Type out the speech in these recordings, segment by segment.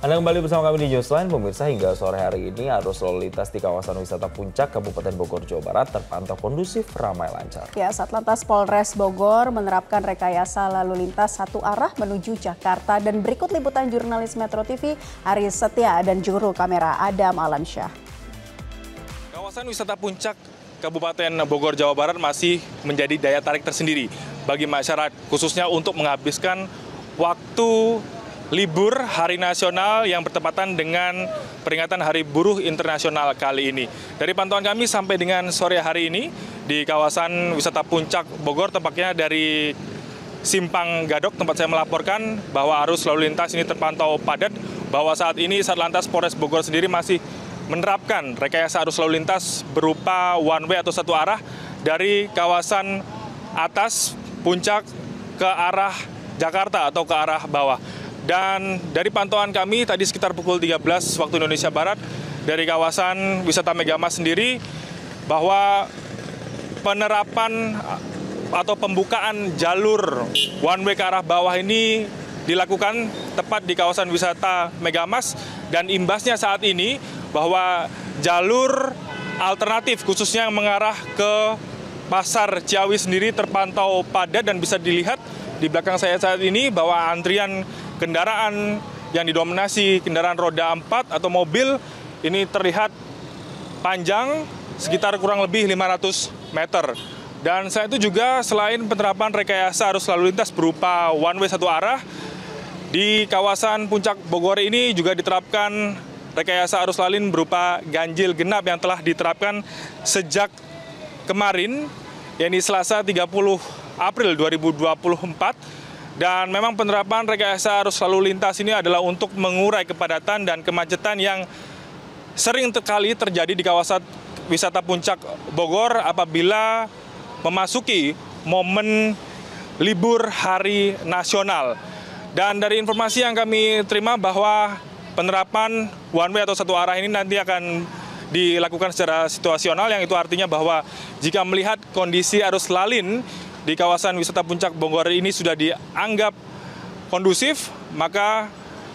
Anda kembali bersama kami di Newsline, pemirsa hingga sore hari ini arus lalu lintas di kawasan wisata Puncak, Kabupaten Bogor, Jawa Barat terpantau kondusif, ramai lancar. Ya, Satlantas Polres Bogor menerapkan rekayasa lalu lintas satu arah menuju Jakarta dan berikut liputan jurnalis Metro TV Ari Setia dan juru kamera Adam Alamsyah. Kawasan wisata Puncak Kabupaten Bogor, Jawa Barat masih menjadi daya tarik tersendiri bagi masyarakat, khususnya untuk menghabiskan waktu libur Hari Nasional yang bertepatan dengan peringatan Hari Buruh Internasional kali ini. Dari pantauan kami sampai dengan sore hari ini di kawasan wisata Puncak Bogor, tepatnya dari Simpang Gadok tempat saya melaporkan bahwa arus lalu lintas ini terpantau padat, bahwa saat ini Satlantas Polres Bogor sendiri masih menerapkan rekayasa arus lalu lintas berupa one way atau satu arah dari kawasan atas puncak ke arah Jakarta atau ke arah bawah. Dan dari pantauan kami tadi sekitar pukul 13 waktu Indonesia Barat dari kawasan wisata Megamas sendiri bahwa penerapan atau pembukaan jalur one way ke arah bawah ini dilakukan tepat di kawasan wisata Megamas dan imbasnya saat ini bahwa jalur alternatif khususnya yang mengarah ke Pasar Ciawi sendiri terpantau padat dan bisa dilihat di belakang saya saat ini bahwa antrian kendaraan yang didominasi kendaraan roda 4 atau mobil ini terlihat panjang sekitar kurang lebih 500 meter. Dan saya itu juga selain penerapan rekayasa arus lalu lintas berupa one way satu arah, di kawasan puncak Bogor ini juga diterapkan rekayasa arus lalu lintas berupa ganjil genap yang telah diterapkan sejak kemarin, yakni Selasa 30 April 2024 dan memang penerapan rekayasa arus lalu lintas ini adalah untuk mengurai kepadatan dan kemacetan yang sering sekali terjadi di kawasan wisata puncak Bogor apabila memasuki momen libur hari nasional. Dan dari informasi yang kami terima bahwa penerapan one way atau satu arah ini nanti akan dilakukan secara situasional yang itu artinya bahwa jika melihat kondisi arus lalin di kawasan wisata puncak Bogor ini sudah dianggap kondusif, maka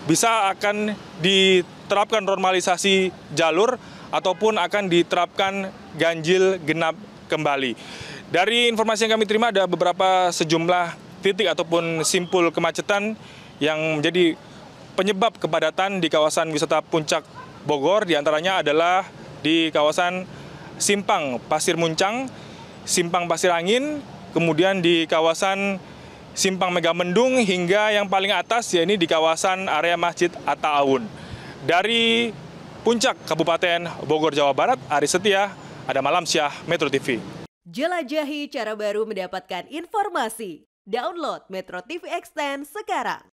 bisa akan diterapkan normalisasi jalur ataupun akan diterapkan ganjil genap kembali. Dari informasi yang kami terima ada beberapa sejumlah titik ataupun simpul kemacetan yang menjadi penyebab kepadatan di kawasan wisata puncak Bogor di antaranya adalah di kawasan Simpang Pasir Muncang, Simpang Pasir Angin, kemudian di kawasan Simpang Megamendung hingga yang paling atas yakni di kawasan area Masjid Atta-Awun. Dari puncak Kabupaten Bogor, Jawa Barat, Ari Setia, ada Malam Syah, Metro TV. Jelajahi cara baru mendapatkan informasi. Download Metro TV Extend sekarang.